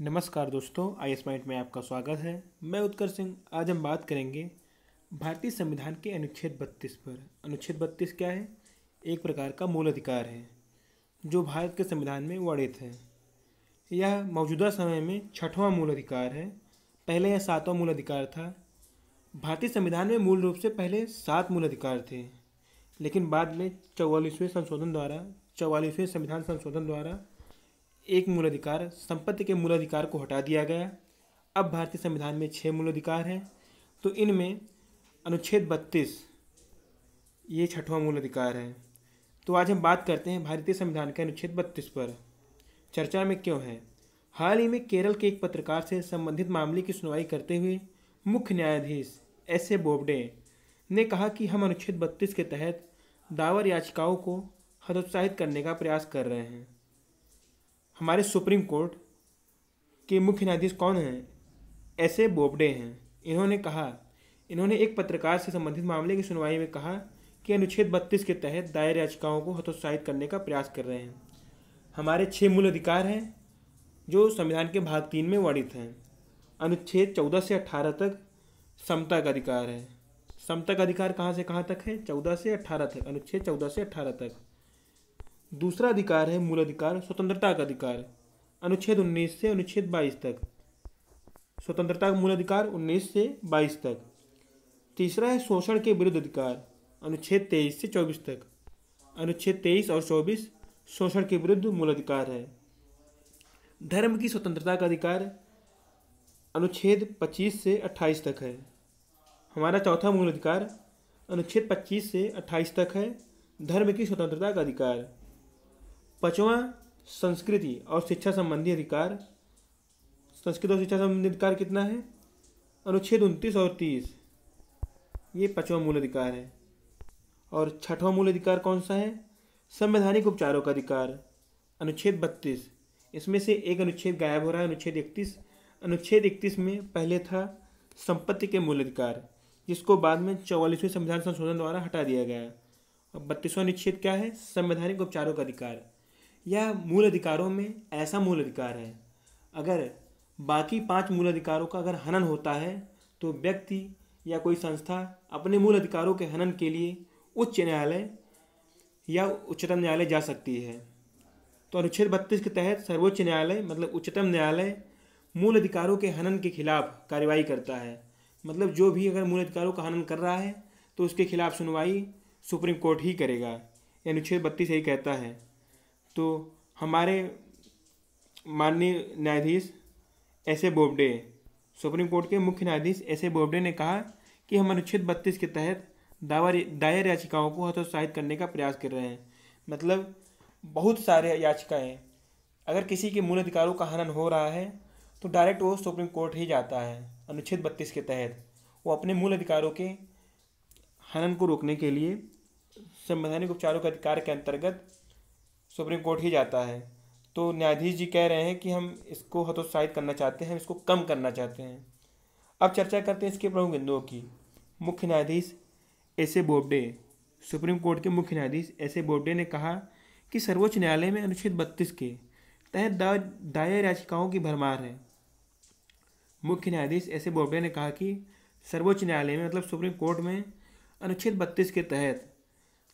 नमस्कार दोस्तों I S mind में आपका स्वागत है। मैं उत्कर्ष सिंह, आज हम बात करेंगे भारतीय संविधान के अनुच्छेद बत्तीस पर। अनुच्छेद बत्तीस क्या है? एक प्रकार का मूल अधिकार है, जो भारत के संविधान में वर्णित है। यह मौजूदा समय में छठवां मूल अधिकार है। पहले यह सातवां मूल अधिकार था। भारतीय संविधान में मूल रूप से पहले सात मूल अधिकार थे, लेकिन बाद में चौवालीसवें संशोधन द्वारा, चौवालीसवें संविधान संशोधन द्वारा एक मूल अधिकार संपत्ति के मूल अधिकार को हटा दिया गया। अब भारतीय संविधान में छः मूल अधिकार हैं तो इनमें अनुच्छेद बत्तीस, ये छठवां मूल अधिकार है। तो आज हम बात करते हैं भारतीय संविधान के अनुच्छेद बत्तीस पर। चर्चा में क्यों है? हाल ही में केरल के एक पत्रकार से संबंधित मामले की सुनवाई करते हुए मुख्य न्यायाधीश एस ए बोबडे ने कहा कि हम अनुच्छेद बत्तीस के तहत दावर याचिकाओं को हतोत्साहित करने का प्रयास कर रहे हैं। हमारे सुप्रीम कोर्ट के मुख्य न्यायाधीश कौन हैं? ऐसे बोबडे हैं। इन्होंने कहा, इन्होंने एक पत्रकार से संबंधित मामले की सुनवाई में कहा कि अनुच्छेद बत्तीस के तहत दायर याचिकाओं को हतोत्साहित करने का प्रयास कर रहे हैं। हमारे छः मूल अधिकार हैं, जो संविधान के भाग तीन में वर्णित हैं। अनुच्छेद चौदह से अट्ठारह तक समता का अधिकार है। समता का अधिकार कहाँ से कहाँ तक है? चौदह से अट्ठारह तक। अनुच्छेद चौदह से अट्ठारह तक। दूसरा अधिकार है, मूल अधिकार, स्वतंत्रता का अधिकार अनुच्छेद 19 से अनुच्छेद 22 तक। स्वतंत्रता का मूल अधिकार 19 से 22 तक। तीसरा है शोषण के विरुद्ध अधिकार, अनुच्छेद 23 से 24 तक। अनुच्छेद 23 और 24 शोषण के विरुद्ध मूल अधिकार है। धर्म की स्वतंत्रता का अधिकार अनुच्छेद 25 से 28 तक है। हमारा चौथा मूल अधिकार अनुच्छेद 25 से 28 तक है। धर्म की स्वतंत्रता का अधिकार। पांचवा संस्कृति और शिक्षा संबंधी अधिकार। संस्कृत और शिक्षा संबंधी अधिकार कितना है? अनुच्छेद उनतीस और तीस। ये पांचवा मूल अधिकार है। और छठवां मूल अधिकार कौन सा है? संवैधानिक उपचारों का अधिकार। अनुच्छेद बत्तीस। इसमें से एक अनुच्छेद गायब हो रहा है, अनुच्छेद इकतीस। अनुच्छेद इकतीस में पहले था संपत्ति के मूल अधिकार, जिसको बाद में चौवालीसवें संविधान संशोधन द्वारा हटा दिया गया। और बत्तीसवां अनुच्छेद क्या है? संवैधानिक उपचारों का अधिकार। यह मूल अधिकारों में ऐसा मूल अधिकार है। अगर बाकी पाँच मूल अधिकारों का अगर हनन होता है तो व्यक्ति या कोई संस्था अपने मूल अधिकारों के हनन के लिए उच्च न्यायालय या उच्चतम न्यायालय जा सकती है। तो अनुच्छेद बत्तीस के तहत सर्वोच्च न्यायालय मतलब उच्चतम न्यायालय मूल अधिकारों के हनन के खिलाफ कार्रवाई करता है। मतलब जो भी अगर मूल अधिकारों का हनन कर रहा है तो उसके खिलाफ सुनवाई सुप्रीम कोर्ट ही करेगा। अनुच्छेद बत्तीस यही कहता है। तो हमारे माननीय न्यायाधीश S A Bobde, Supreme Court के मुख्य न्यायाधीश एस ए बोबडे ने कहा कि हम अनुच्छेद बत्तीस के तहत दावा दायर याचिकाओं को हतोत्साहित करने का प्रयास कर रहे हैं। मतलब बहुत सारे याचिकाएँ अगर किसी के मूल अधिकारों का हनन हो रहा है तो डायरेक्ट वो सुप्रीम कोर्ट ही जाता है, अनुच्छेद बत्तीस के तहत। वो अपने मूल अधिकारों के हनन को रोकने के लिए संवैधानिक उपचारों के अधिकार के अंतर्गत सुप्रीम कोर्ट ही जाता है। तो न्यायाधीश जी कह रहे हैं कि हम इसको हतोत्साहित करना चाहते हैं इसको कम करना चाहते हैं। अब चर्चा करते हैं इसके प्रमुख बिंदुओं की। मुख्य न्यायाधीश S A Bobde, Supreme Court के मुख्य न्यायाधीश एस ए बोबडे ने कहा कि सर्वोच्च न्यायालय में अनुच्छेद बत्तीस के तहत दायर याचिकाओं की भरमार है। मुख्य न्यायाधीश एस ए बोबडे ने कहा कि सर्वोच्च न्यायालय में मतलब सुप्रीम कोर्ट में अनुच्छेद बत्तीस के तहत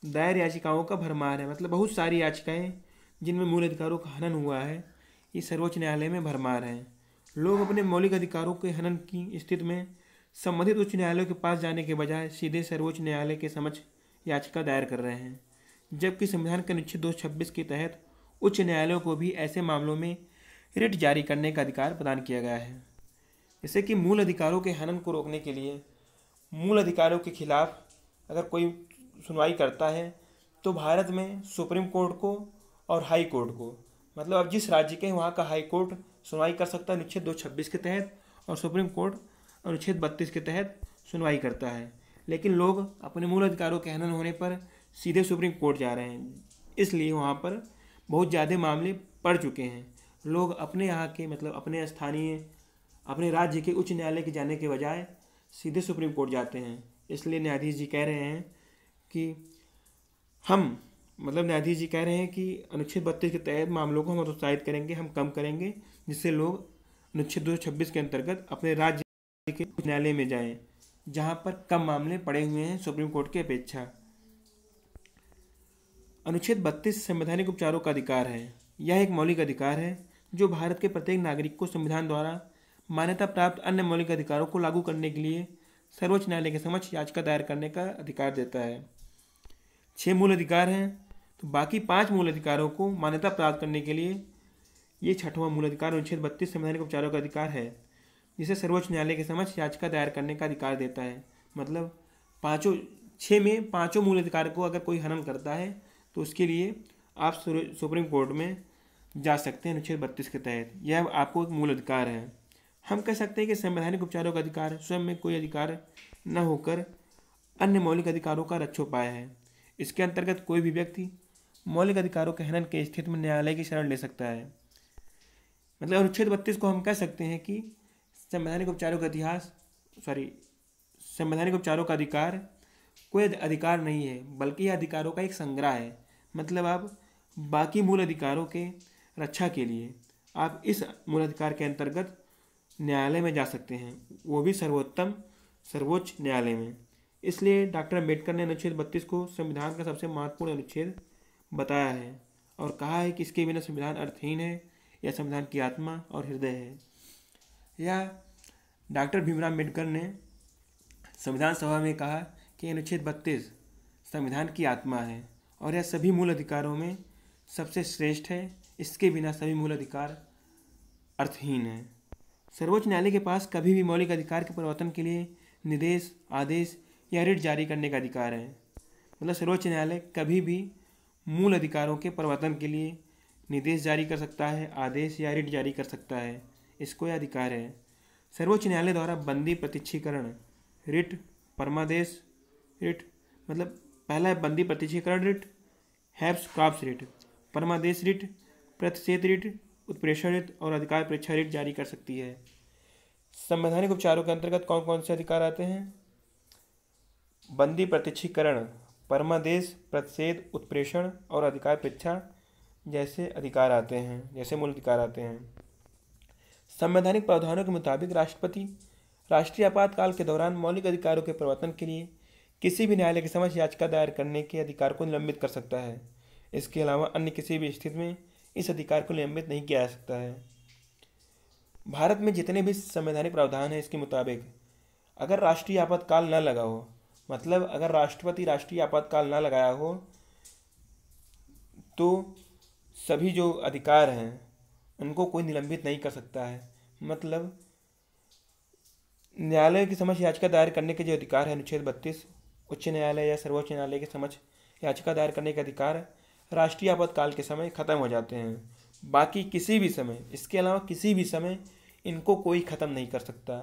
दायर याचिकाओं का भरमार है। मतलब बहुत सारी याचिकाएँ जिनमें मूल अधिकारों का हनन हुआ है, ये सर्वोच्च न्यायालय में भरमार हैं। लोग अपने मौलिक अधिकारों के हनन की स्थिति में संबंधित उच्च न्यायालयों के पास जाने के बजाय सीधे सर्वोच्च न्यायालय के समक्ष याचिका दायर कर रहे हैं, जबकि संविधान के अनुच्छेद दो छब्बीस के तहत उच्च न्यायालयों को भी ऐसे मामलों में रिट जारी करने का अधिकार प्रदान किया गया है। जैसे कि मूल अधिकारों के हनन को रोकने के लिए मूल अधिकारों के खिलाफ अगर कोई सुनवाई करता है तो भारत में सुप्रीम कोर्ट को और हाई कोर्ट को। मतलब अब जिस राज्य के वहाँ का हाई कोर्ट सुनवाई कर सकता है अनुच्छेद दो छब्बीस के तहत और सुप्रीम कोर्ट अनुच्छेद बत्तीस के तहत सुनवाई करता है। लेकिन लोग अपने मूल अधिकारों के हनन होने पर सीधे सुप्रीम कोर्ट जा रहे हैं। इसलिए वहाँ पर बहुत ज़्यादा मामले पड़ चुके हैं। लोग अपने यहाँ के मतलब अपने स्थानीय, अपने राज्य के उच्च न्यायालय के जाने के बजाय सीधे सुप्रीम कोर्ट जाते हैं। इसलिए न्यायाधीश जी कह रहे हैं कि हम मतलब न्यायाधीश जी कह रहे हैं कि अनुच्छेद बत्तीस के तहत मामलों को हम उत्साहित करेंगे, हम कम करेंगे, जिससे लोग अनुच्छेद दो के अंतर्गत अपने राज्य के न्यायालय में जाएँ, जहाँ पर कम मामले पड़े हुए हैं सुप्रीम कोर्ट की अपेक्षा। अनुच्छेद बत्तीस संवैधानिक उपचारों का अधिकार है। यह एक मौलिक अधिकार है, जो भारत के प्रत्येक नागरिक को संविधान द्वारा मान्यता प्राप्त अन्य मौलिक अधिकारों को लागू करने के लिए सर्वोच्च न्यायालय के समक्ष याचिका दायर करने का अधिकार देता है। छः मूल अधिकार हैं तो बाकी पाँच मूल अधिकारों को मान्यता प्राप्त करने के लिए ये छठवां मूल अधिकार अनुच्छेद बत्तीस संवैधानिक उपचारों का अधिकार है, जिसे सर्वोच्च न्यायालय के समक्ष याचिका दायर करने का अधिकार देता है। मतलब पाँचों छः में पाँचों मूल अधिकार को अगर कोई हनन करता है तो उसके लिए आप सुप्रीम कोर्ट में जा सकते हैं अनुच्छेद बत्तीस के तहत। यह आपको एक मूल अधिकार है। हम कह सकते हैं कि संवैधानिक उपचारों का अधिकार स्वयं में कोई अधिकार न होकर अन्य मौलिक अधिकारों का रक्षोपाय है। इसके अंतर्गत कोई भी व्यक्ति मौलिक अधिकारों के हनन के स्थिति में न्यायालय की शरण ले सकता है। मतलब अनुच्छेद बत्तीस को हम कह सकते हैं कि संवैधानिक उपचारों का इतिहास सॉरी संवैधानिक उपचारों का अधिकार कोई अधिकार नहीं है, बल्कि यह अधिकारों का एक संग्रह है। मतलब आप बाकी मूल अधिकारों के रक्षा के लिए आप इस मूल अधिकार के अंतर्गत न्यायालय में जा सकते हैं। वो भी सर्वोत्तम, सर्वोच्च न्यायालय में। इसलिए डॉक्टर अंबेडकर ने अनुच्छेद बत्तीस को संविधान का सबसे महत्वपूर्ण अनुच्छेद बताया है और कहा है कि इसके बिना संविधान अर्थहीन है या संविधान की आत्मा और हृदय है। या डॉक्टर भीमराव अंबेडकर ने संविधान सभा में कहा कि अनुच्छेद बत्तीस संविधान की आत्मा है और यह सभी मूल अधिकारों में सबसे श्रेष्ठ है, इसके बिना सभी मूल अधिकार अर्थहीन है। सर्वोच्च न्यायालय के पास कभी भी मौलिक अधिकार के परिवर्तन के लिए निर्देश, आदेश या रिट जारी करने का अधिकार है। मतलब सर्वोच्च न्यायालय कभी भी मूल अधिकारों के परिवर्तन के लिए निर्देश जारी कर सकता है, आदेश या रिट जारी कर सकता है। इसको यह अधिकार है। सर्वोच्च न्यायालय द्वारा बंदी प्रतिक्षीकरण रिट परमादेश रिट मतलब पहला है बंदी प्रतिष्ठीकरण रिट हैप्स क्रॉप्स रिट, परमादेश रिट, प्रतिषेध रिट, उत्प्रेषण रिट और अधिकार परीक्षा रिट जारी कर सकती है। संवैधानिक उपचारों के अंतर्गत कौन कौन से अधिकार आते हैं? बंदी प्रतिष्ठीकरण परमादेश, प्रतिषेध, उत्प्रेषण और अधिकार परीक्षा जैसे अधिकार आते हैं, जैसे मूल अधिकार आते हैं। संवैधानिक प्रावधानों के मुताबिक राष्ट्रपति राष्ट्रीय आपातकाल के दौरान मौलिक अधिकारों के प्रवर्तन के लिए किसी भी न्यायालय के समक्ष याचिका दायर करने के अधिकार को निलंबित कर सकता है। इसके अलावा अन्य किसी भी स्थिति में इस अधिकार को निलंबित नहीं किया जा सकता है। भारत में जितने भी संवैधानिक प्रावधान हैं, इसके मुताबिक अगर राष्ट्रीय आपातकाल न लगा हो मतलब अगर राष्ट्रपति राष्ट्रीय आपातकाल ना लगाया हो तो सभी जो अधिकार हैं, उनको कोई निलंबित नहीं कर सकता है। मतलब न्यायालय की समझ याचिका दायर करने के जो अधिकार है, अनुच्छेद बत्तीस, उच्च न्यायालय या सर्वोच्च न्यायालय के समक्ष याचिका दायर करने के अधिकार राष्ट्रीय आपातकाल के समय ख़त्म हो जाते हैं। बाकी किसी भी समय, इसके अलावा किसी भी समय इनको कोई ख़त्म नहीं कर सकता।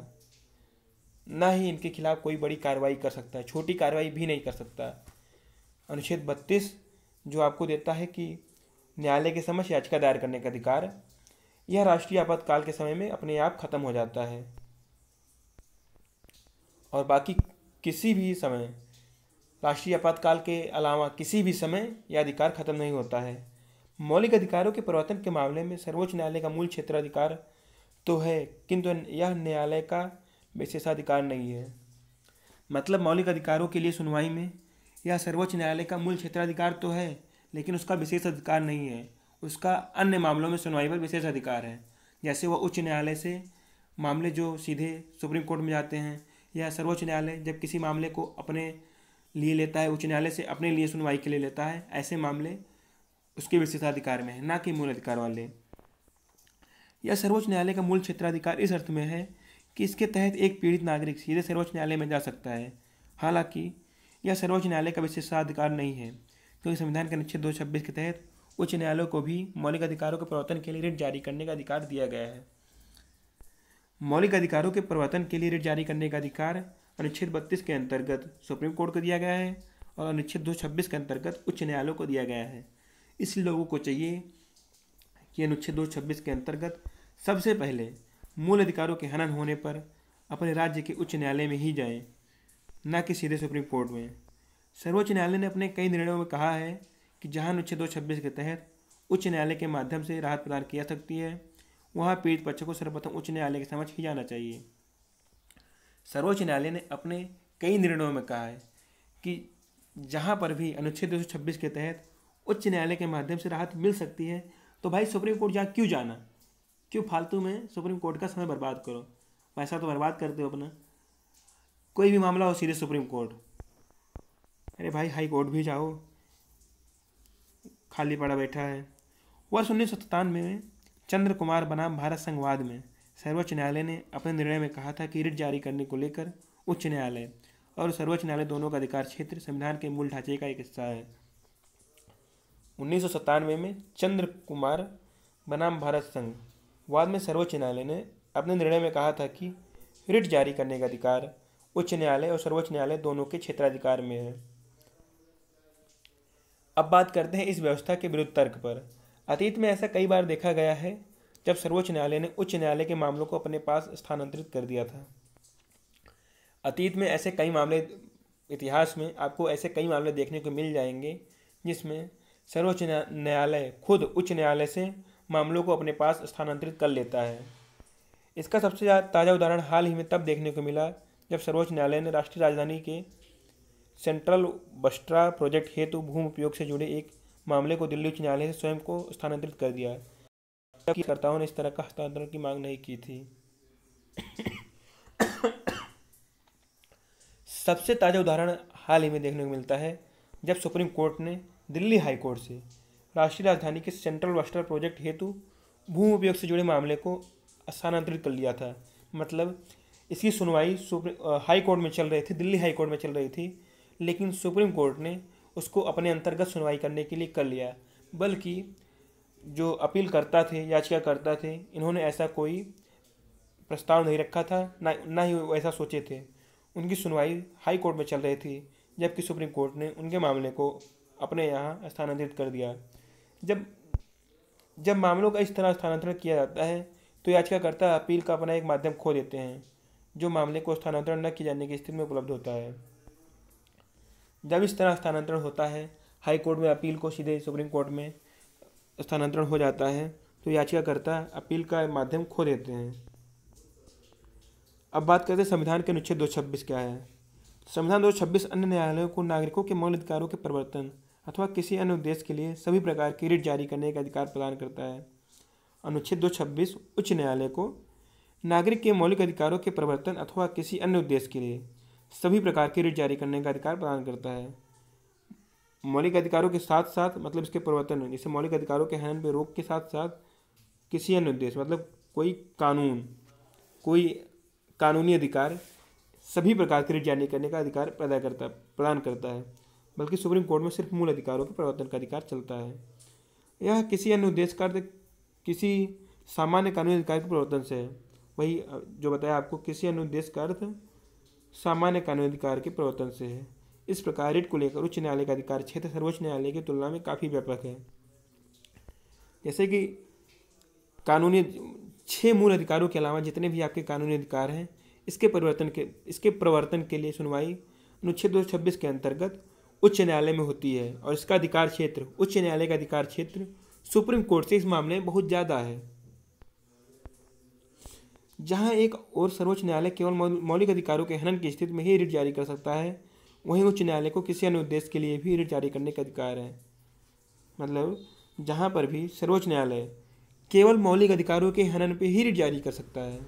ना ही इनके खिलाफ कोई बड़ी कार्रवाई कर सकता है, छोटी कार्रवाई भी नहीं कर सकता। अनुच्छेद बत्तीस जो आपको देता है कि न्यायालय के समक्ष याचिका दायर करने का अधिकार, यह राष्ट्रीय आपातकाल के समय में अपने आप खत्म हो जाता है। और बाकी किसी भी समय, राष्ट्रीय आपातकाल के अलावा किसी भी समय यह अधिकार खत्म नहीं होता है। मौलिक अधिकारों के प्रवर्तन के मामले में सर्वोच्च न्यायालय का मूल क्षेत्राधिकार तो है, किंतु यह न्यायालय का विशेषाधिकार नहीं है। मतलब मौलिक अधिकारों के लिए सुनवाई में यह सर्वोच्च न्यायालय का मूल क्षेत्राधिकार तो है, लेकिन उसका विशेष अधिकार नहीं है। उसका अन्य मामलों में सुनवाई पर विशेष अधिकार है। जैसे वह उच्च न्यायालय से मामले जो सीधे सुप्रीम कोर्ट में जाते हैं, या सर्वोच्च न्यायालय जब किसी मामले को अपने लिए लेता है, उच्च न्यायालय से अपने लिए सुनवाई के लिए लेता है, ऐसे मामले उसके विशेषाधिकार में है, ना कि मूल अधिकार वाले। यह सर्वोच्च न्यायालय का मूल क्षेत्राधिकार इस अर्थ में है कि इसके तहत एक पीड़ित नागरिक सीधे सर्वोच्च न्यायालय में जा सकता है। हालाँकि, यह सर्वोच्च न्यायालय का विशेषाधिकार नहीं है, क्योंकि संविधान के अनुच्छेद दो छब्बीस के तहत उच्च न्यायालयों को भी मौलिक अधिकारों के प्रवर्तन के लिए रिट जारी करने का अधिकार दिया गया है। मौलिक अधिकारों के प्रवर्तन के लिए रिट जारी करने का अधिकार अनुच्छेद बत्तीस के अंतर्गत सुप्रीम कोर्ट को दिया गया है और अनुच्छेद दो छब्बीस के अंतर्गत उच्च न्यायालयों को दिया गया है। इसलिए लोगों को चाहिए कि अनुच्छेद दो छब्बीस के अंतर्गत सबसे पहले मूल अधिकारों के हनन होने पर अपने राज्य के उच्च न्यायालय में ही जाएँ, न कि सीधे सुप्रीम कोर्ट में। सर्वोच्च न्यायालय ने अपने कई निर्णयों में कहा है कि जहाँ अनुच्छेद दो छब्बीस के तहत उच्च न्यायालय के माध्यम से राहत प्रदान की जा सकती है, वहाँ पीड़ित पक्ष को सर्वप्रथम उच्च न्यायालय के समझ ही जाना चाहिए। सर्वोच्च न्यायालय ने अपने कई निर्णयों में कहा है कि जहाँ पर भी अनुच्छेद दो के तहत उच्च न्यायालय के माध्यम से राहत मिल सकती है तो भाई सुप्रीम कोर्ट जा क्यों जाना? क्यों फालतू में सुप्रीम कोर्ट का समय बर्बाद करो? पैसा तो बर्बाद करते हो अपना। कोई भी मामला हो, सीधे सुप्रीम कोर्ट। अरे भाई, हाई कोर्ट भी जाओ। खाली पड़ा बैठा है। वर्ष उन्नीस सौ सत्तानवे में चंद्र कुमार बनाम भारत संघवाद में सर्वोच्च न्यायालय ने अपने निर्णय में कहा था कि रिट जारी करने को लेकर उच्च न्यायालय और सर्वोच्च न्यायालय दोनों का अधिकार क्षेत्र संविधान के मूल ढांचे का एक हिस्सा है। उन्नीस सौ सत्तानवे में चंद्र कुमार बनाम भारत संघ वाद में सर्वोच्च न्यायालय ने अपने निर्णय में कहा था कि रिट जारी करने का अधिकार उच्च न्यायालय और सर्वोच्च न्यायालय दोनों के क्षेत्राधिकार में है। अब बात करते हैं इस व्यवस्था के विरुद्ध तर्क पर। अतीत में ऐसा कई बार देखा गया है जब सर्वोच्च न्यायालय ने उच्च न्यायालय के मामलों को अपने पास स्थानांतरित कर दिया था। अतीत में ऐसे कई मामले इतिहास में आपको ऐसे कई मामले देखने को मिल जाएँगे जिसमें सर्वोच्च न्यायालय खुद उच्च न्यायालय से मामलों को अपने पास स्थानांतरित कर लेता है। इसका सबसे ताज़ा उदाहरण हाल ही में तब देखने को मिला, जब सर्वोच्च न्यायालय ने राष्ट्रीय राजधानी के सेंट्रल बस्ट्रा प्रोजेक्ट हेतु भूमि उपयोग से जुड़े एक मामले को दिल्ली उच्च न्यायालय से स्वयं को स्थानांतरित कर दिया। कर्ताओं ने इस तरह का हस्तांतरण की मांग नहीं की थी। सबसे ताज़ा उदाहरण हाल ही में देखने को मिलता है, जब सुप्रीम कोर्ट ने दिल्ली हाई कोर्ट से राष्ट्रीय राजधानी के सेंट्रल वस्टर प्रोजेक्ट हेतु भूमि उपयोग से जुड़े मामले को स्थानांतरित कर लिया था। मतलब इसकी सुनवाई हाई कोर्ट में चल रही थी, दिल्ली हाई कोर्ट में चल रही थी, लेकिन सुप्रीम कोर्ट ने उसको अपने अंतर्गत सुनवाई करने के लिए कर लिया। बल्कि, जो अपील करता थे याचिका करता थे, इन्होंने ऐसा कोई प्रस्ताव नहीं रखा था, ना ना ही ऐसा सोचे थे। उनकी सुनवाई हाई कोर्ट में चल रही थी, जबकि सुप्रीम कोर्ट ने उनके मामले को अपने यहाँ स्थानांतरित कर दिया। जब जब मामलों का इस तरह स्थानांतरण किया जाता है तो याचिकाकर्ता अपील का अपना एक माध्यम खो देते हैं, जो मामले को स्थानांतरण न किए जाने की स्थिति में उपलब्ध होता है। जब इस तरह स्थानांतरण होता है, हाई कोर्ट में अपील को सीधे सुप्रीम कोर्ट में स्थानांतरण हो जाता है तो याचिकाकर्ता अपील का माध्यम खो देते हैं। अब बात करते हैं संविधान के अनुच्छेद दो छब्बीस क्या है। संविधान दो छब्बीस अन्य न्यायालयों को नागरिकों के मौलिक अधिकारों के परिवर्तन अथवा किसी अन्य उद्देश्य के लिए सभी प्रकार की रिट जारी करने का अधिकार प्रदान करता है। अनुच्छेद दो छब्बीस उच्च न्यायालय को नागरिक के मौलिक अधिकारों के प्रवर्तन अथवा किसी अन्य उद्देश्य के लिए सभी प्रकार की रिट जारी करने का अधिकार प्रदान करता है। मौलिक अधिकारों के साथ साथ मतलब इसके प्रवर्तन, जैसे मौलिक अधिकारों के हनन पर रोक के साथ साथ किसी अन्य उद्देश्य मतलब कोई कानून, कोई कानूनी अधिकार, सभी प्रकार की रिट जारी करने का अधिकार पैदा करता, प्रदान करता है। बल्कि सुप्रीम कोर्ट में सिर्फ़ मूल अधिकारों के प्रवर्तन का अधिकार चलता है। यह किसी अन्य उद्देश्य का किसी सामान्य कानूनी अधिकार के प्रवर्तन से है। वही जो बताया आपको, किसी अन्य उद्देश्य का अर्थ सामान्य कानूनी अधिकार के प्रवर्तन से है। इस प्रकार रिट को लेकर उच्च न्यायालय का अधिकार क्षेत्र, सर्वोच्च न्यायालय की तुलना में काफ़ी व्यापक है। जैसे कि कानूनी छः मूल अधिकारों के अलावा जितने भी आपके कानूनी अधिकार हैं, इसके परिवर्तन के, इसके प्रवर्तन के लिए सुनवाई अनुच्छेद दो के अंतर्गत उच्च न्यायालय में होती है और इसका अधिकार क्षेत्र, उच्च न्यायालय का अधिकार क्षेत्र सुप्रीम कोर्ट से इस मामले में बहुत ज़्यादा है। जहाँ एक और सर्वोच्च न्यायालय केवल मौलिक अधिकारों के हनन की स्थिति में ही रिट जारी कर सकता है, वहीं उच्च न्यायालय को किसी अन्य उद्देश्य के लिए भी रिट जारी करने का अधिकार है। मतलब जहाँ पर भी सर्वोच्च न्यायालय केवल मौलिक अधिकारों के हनन पर ही रिट जारी कर सकता है।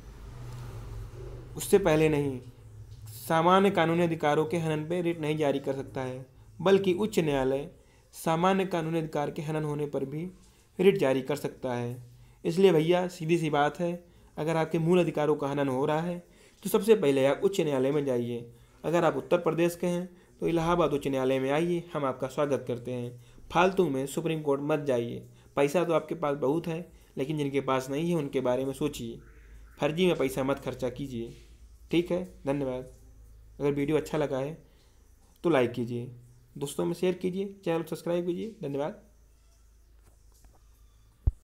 उससे पहले नहीं, सामान्य कानूनी अधिकारों के हनन पर रिट नहीं जारी कर सकता है। बल्कि उच्च न्यायालय सामान्य कानूनी अधिकार के हनन होने पर भी रिट जारी कर सकता है। इसलिए भैया, सीधी सी बात है, अगर आपके मूल अधिकारों का हनन हो रहा है तो सबसे पहले आप उच्च न्यायालय में जाइए। अगर आप उत्तर प्रदेश के हैं तो इलाहाबाद उच्च न्यायालय में आइए, हम आपका स्वागत करते हैं। फालतू में सुप्रीम कोर्ट मत जाइए। पैसा तो आपके पास बहुत है, लेकिन जिनके पास नहीं है, उनके बारे में सोचिए। फर्जी में पैसा मत खर्चा कीजिए। ठीक है? धन्यवाद। अगर वीडियो अच्छा लगा है तो लाइक कीजिए। दोस्तों में शेयर कीजिए चैनल सब्सक्राइब कीजिए धन्यवाद।